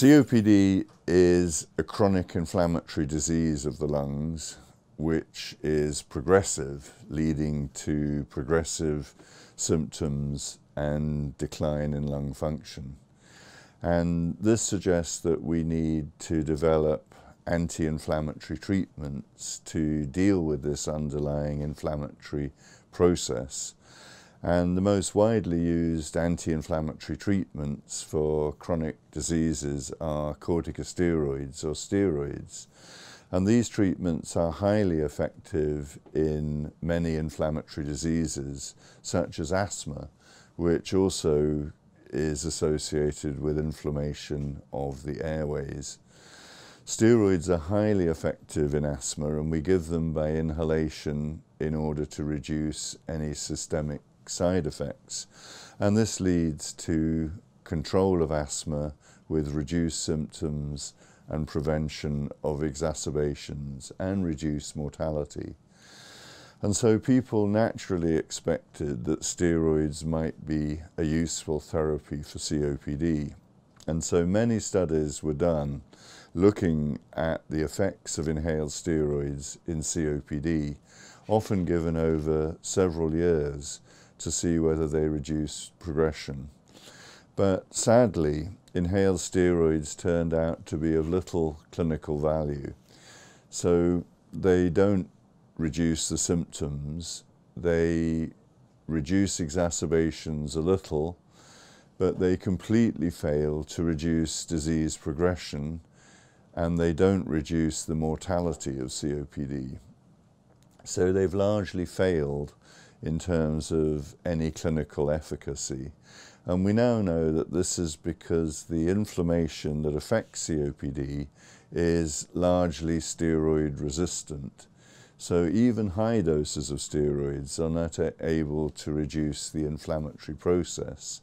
COPD is a chronic inflammatory disease of the lungs which is progressive, leading to progressive symptoms and decline in lung function. And this suggests that we need to develop anti-inflammatory treatments to deal with this underlying inflammatory process. And the most widely used anti-inflammatory treatments for chronic diseases are corticosteroids or steroids. And these treatments are highly effective in many inflammatory diseases, such as asthma, which also is associated with inflammation of the airways. Steroids are highly effective in asthma and we give them by inhalation in order to reduce any systemic side effects. And this leads to control of asthma with reduced symptoms and prevention of exacerbations and reduced mortality. And so people naturally expected that steroids might be a useful therapy for COPD. And so many studies were done looking at the effects of inhaled steroids in COPD, often given over several years to see whether they reduce progression. But sadly, inhaled steroids turned out to be of little clinical value. So they don't reduce the symptoms, they reduce exacerbations a little, but they completely fail to reduce disease progression and they don't reduce the mortality of COPD. So they've largely failed in terms of any clinical efficacy. And we now know that this is because the inflammation that affects COPD is largely steroid resistant. So even high doses of steroids are not able to reduce the inflammatory process.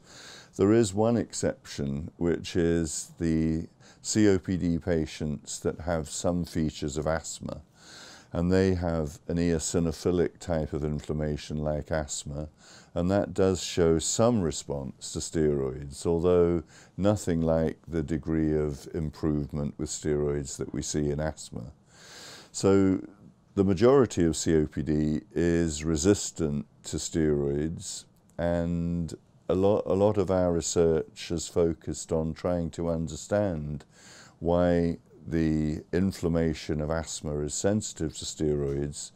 There is one exception, which is the COPD patients that have some features of asthma and they have an eosinophilic type of inflammation like asthma, and that does show some response to steroids, although nothing like the degree of improvement with steroids that we see in asthma. So the majority of COPD is resistant to steroids, and a lot, a lot of our research has focused on trying to understand why the inflammation of asthma is sensitive to steroids,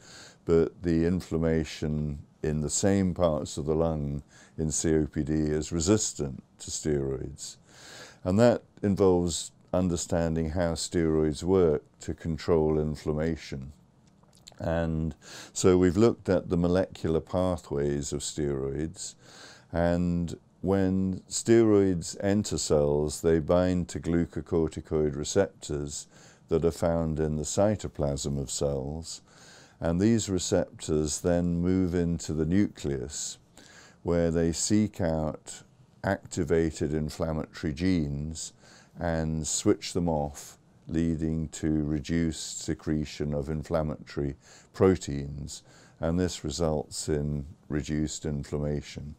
but the inflammation in the same parts of the lung in COPD is resistant to steroids. And that involves understanding how steroids work to control inflammation. And so we've looked at the molecular pathways of steroids and when steroids enter cells, they bind to glucocorticoid receptors that are found in the cytoplasm of cells. And these receptors then move into the nucleus where they seek out activated inflammatory genes and switch them off, leading to reduced secretion of inflammatory proteins. And this results in reduced inflammation.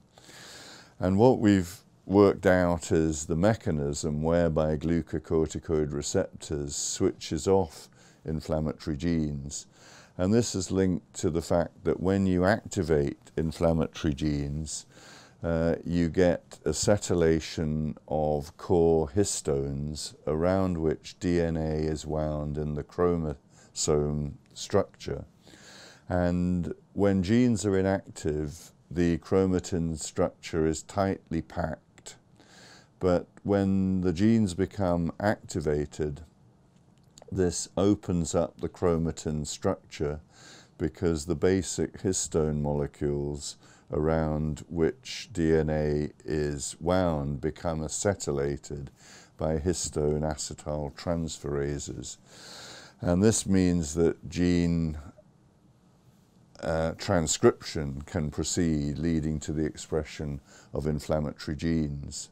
And what we've worked out is the mechanism whereby glucocorticoid receptors switches off inflammatory genes. And this is linked to the fact that when you activate inflammatory genes, uh, you get acetylation of core histones around which DNA is wound in the chromosome structure. And when genes are inactive, the chromatin structure is tightly packed. But when the genes become activated, this opens up the chromatin structure because the basic histone molecules around which DNA is wound become acetylated by histone acetyl transferases. And this means that gene uh, transcription can proceed, leading to the expression of inflammatory genes.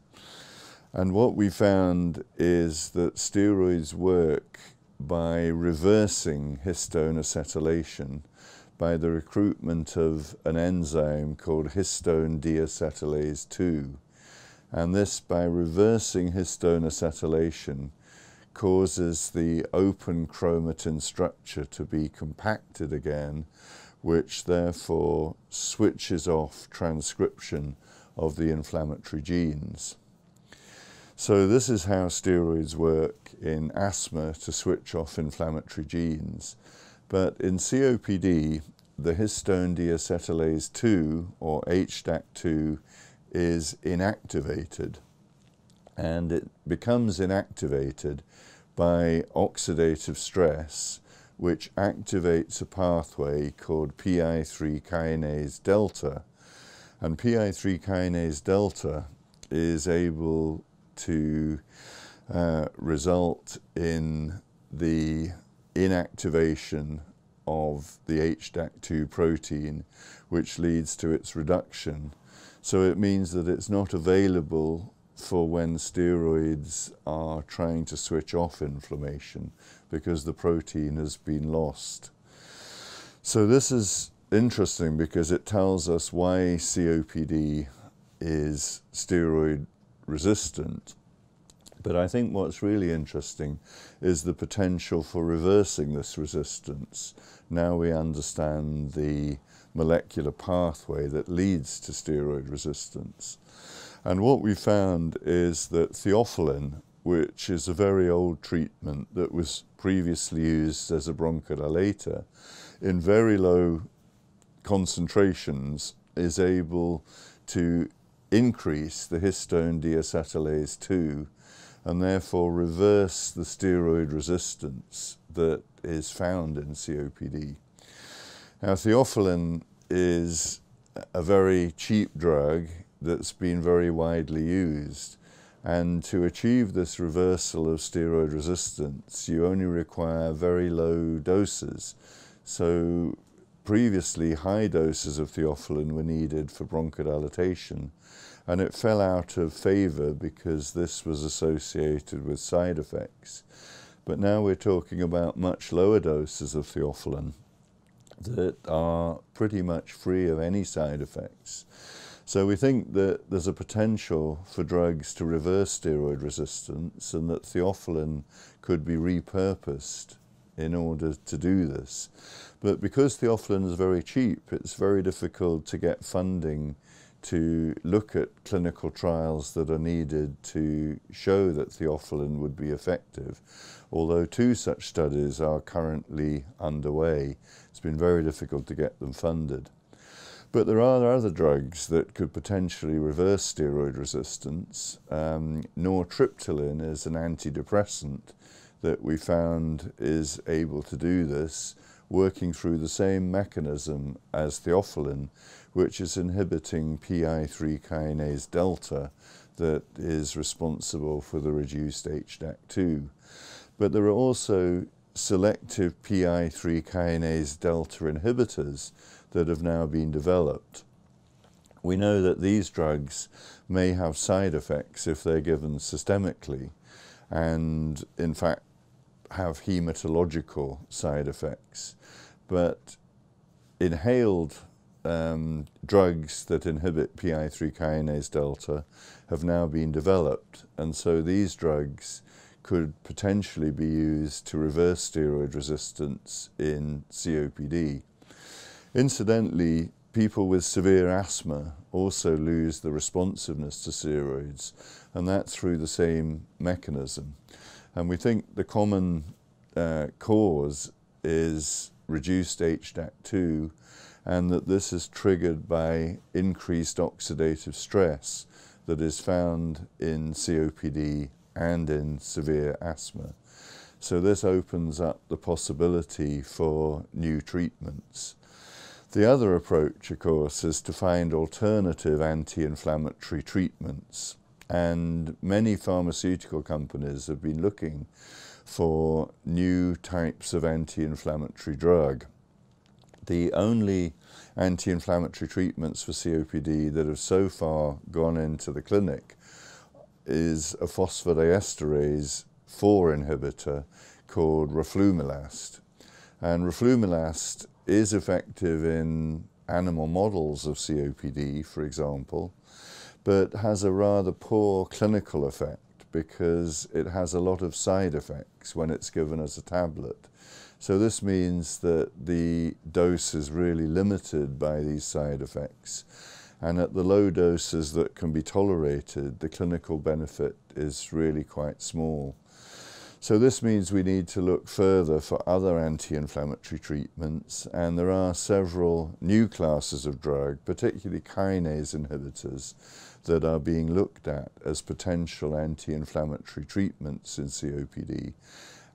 And what we found is that steroids work by reversing histone acetylation by the recruitment of an enzyme called histone deacetylase 2. And this, by reversing histone acetylation, causes the open chromatin structure to be compacted again, which therefore switches off transcription of the inflammatory genes. So this is how steroids work in asthma to switch off inflammatory genes. But in COPD, the histone deacetylase 2 or HDAC2 is inactivated and it becomes inactivated by oxidative stress which activates a pathway called PI3 kinase delta and PI3 kinase delta is able to uh, result in the inactivation of the HDAC2 protein, which leads to its reduction. So it means that it's not available for when steroids are trying to switch off inflammation because the protein has been lost. So this is interesting because it tells us why COPD is steroid resistant but I think what's really interesting is the potential for reversing this resistance. Now we understand the molecular pathway that leads to steroid resistance. And what we found is that theophylline, which is a very old treatment that was previously used as a bronchodilator, in very low concentrations is able to increase the histone deacetylase 2 and therefore reverse the steroid resistance that is found in COPD. Now, theophylline is a very cheap drug that's been very widely used. And to achieve this reversal of steroid resistance, you only require very low doses. So previously, high doses of theophylline were needed for bronchodilation and it fell out of favour because this was associated with side effects. But now we're talking about much lower doses of theophylline that are pretty much free of any side effects. So we think that there's a potential for drugs to reverse steroid resistance and that theophylline could be repurposed in order to do this. But because theophylline is very cheap, it's very difficult to get funding to look at clinical trials that are needed to show that theophylline would be effective. Although two such studies are currently underway, it's been very difficult to get them funded. But there are other drugs that could potentially reverse steroid resistance. Um, nortriptyline is an antidepressant that we found is able to do this, working through the same mechanism as theophylline, which is inhibiting PI3 kinase delta that is responsible for the reduced HDAC2. But there are also selective PI3 kinase delta inhibitors that have now been developed. We know that these drugs may have side effects if they're given systemically and in fact have hematological side effects. But inhaled um, drugs that inhibit PI3 kinase delta have now been developed. And so these drugs could potentially be used to reverse steroid resistance in COPD. Incidentally, people with severe asthma also lose the responsiveness to steroids, and that's through the same mechanism. And we think the common uh, cause is reduced HDAC2 and that this is triggered by increased oxidative stress that is found in COPD and in severe asthma. So this opens up the possibility for new treatments. The other approach, of course, is to find alternative anti-inflammatory treatments. And many pharmaceutical companies have been looking for new types of anti-inflammatory drug the only anti-inflammatory treatments for COPD that have so far gone into the clinic is a phosphodiesterase 4 inhibitor called roflumilast. And roflumilast is effective in animal models of COPD, for example, but has a rather poor clinical effect because it has a lot of side effects when it's given as a tablet. So this means that the dose is really limited by these side effects. And at the low doses that can be tolerated, the clinical benefit is really quite small. So this means we need to look further for other anti-inflammatory treatments and there are several new classes of drug, particularly kinase inhibitors, that are being looked at as potential anti-inflammatory treatments in COPD.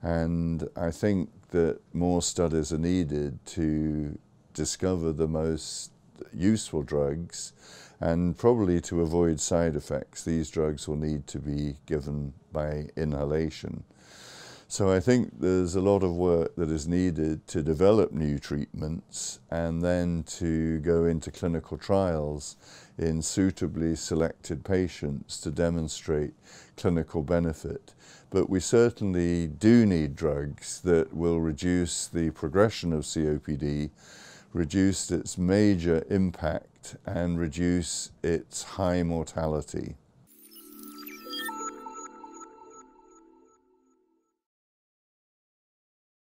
And I think that more studies are needed to discover the most useful drugs and probably to avoid side effects these drugs will need to be given by inhalation. So I think there's a lot of work that is needed to develop new treatments and then to go into clinical trials in suitably selected patients to demonstrate clinical benefit. But we certainly do need drugs that will reduce the progression of COPD, reduce its major impact and reduce its high mortality.